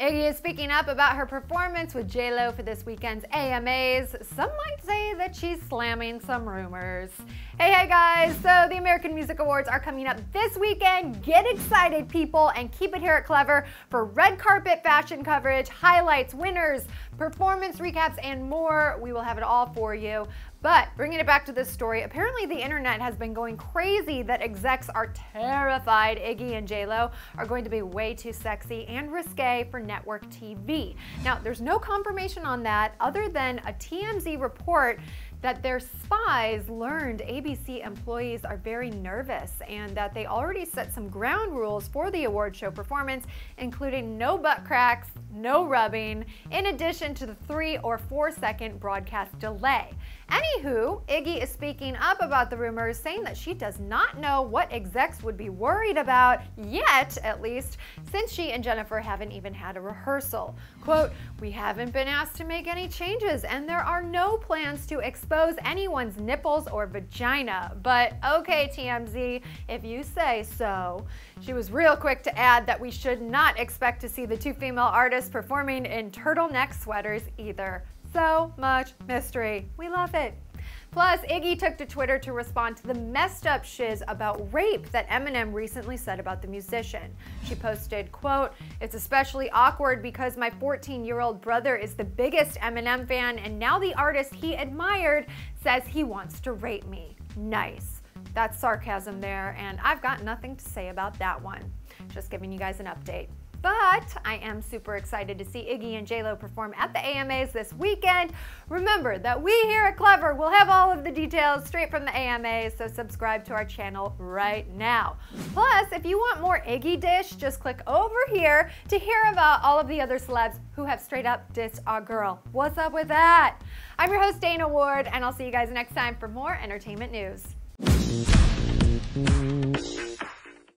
Iggy is speaking up about her performance with J-Lo for this weekend's AMAs. Some might say that she's slamming some rumors. Hey, hey guys, so the American Music Awards are coming up this weekend. Get excited, people, and keep it here at Clevver for red carpet fashion coverage, highlights, winners, performance recaps, and more. We will have it all for you. But bringing it back to this story, apparently the internet has been going crazy that execs are terrified Iggy and JLo are going to be way too sexy and risque for network TV. Now, there's no confirmation on that other than a TMZ report that their spies learned ABC employees are very nervous and that they already set some ground rules for the award show performance, including no butt cracks, no rubbing, in addition to the three or four second broadcast delay. Anywho, Iggy is speaking up about the rumors, saying that she does not know what execs would be worried about, yet at least, since she and Jennifer haven't even had a rehearsal. Quote, we haven't been asked to make any changes and there are no plans to expose anyone's nipples or vagina. But okay, TMZ, if you say so. She was real quick to add that we should not expect to see the two female artists performing in turtleneck sweaters either. So much mystery. We love it. Plus, Iggy took to Twitter to respond to the messed up shiz about rape that Eminem recently said about the musician. She posted, quote, It's especially awkward because my 14-year-old brother is the biggest Eminem fan and now the artist he admired says he wants to rape me. Nice. That's sarcasm there, and I've got nothing to say about that one. Just giving you guys an update. But I am super excited to see Iggy and JLo perform at the AMAs this weekend. Remember that we here at Clevver will have all of the details straight from the AMAs, so subscribe to our channel right now. Plus, if you want more Iggy dish, just click over here to hear about all of the other celebs who have straight up dissed our girl. What's up with that? I'm your host, Dana Ward, and I'll see you guys next time for more entertainment news.